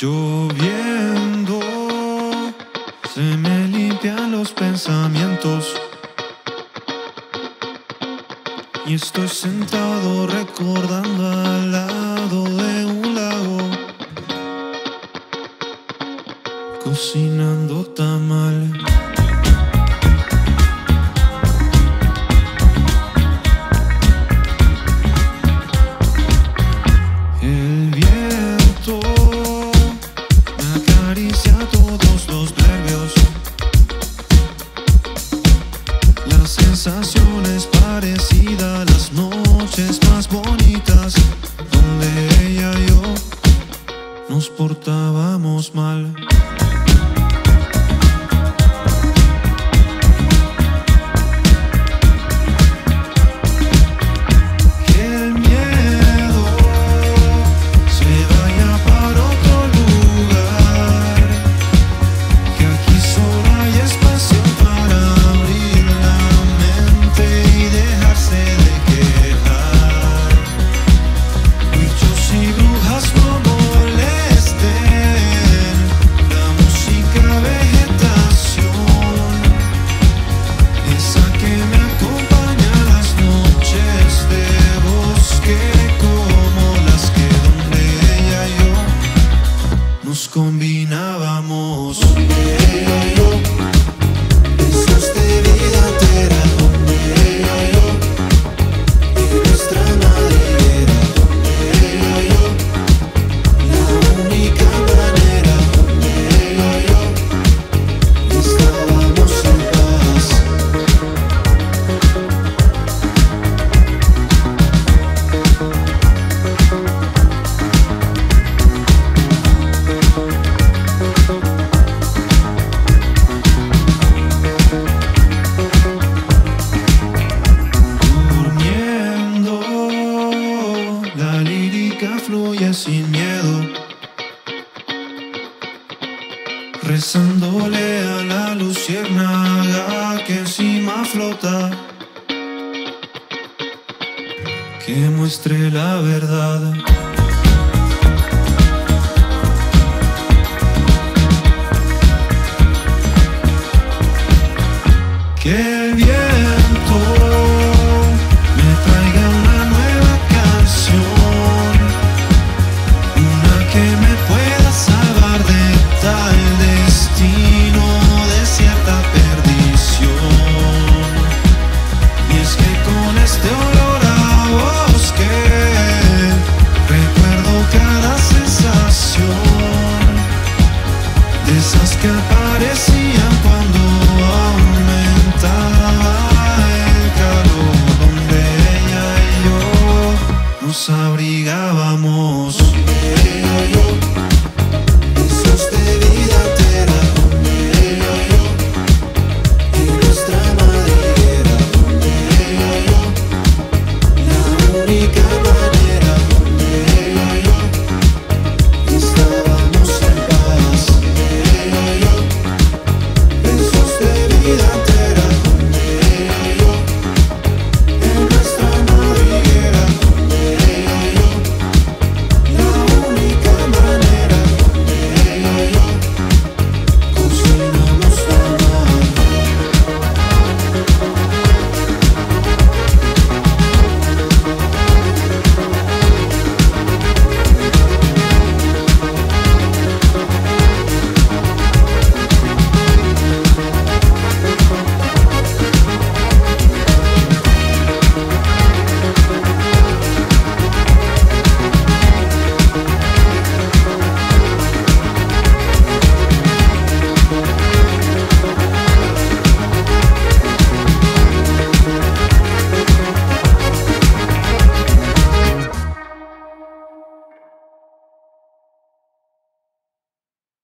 Lloviendo, se me limpian los pensamientos. Y estoy sentado recordando al lado de un lago, cocinando tamal. sensaciones parecidas, las noches más bonitas, donde ella y yo nos portábamos mal. sin miedo, rezándole a la luciérnaga que encima flota, que muestre la verdad.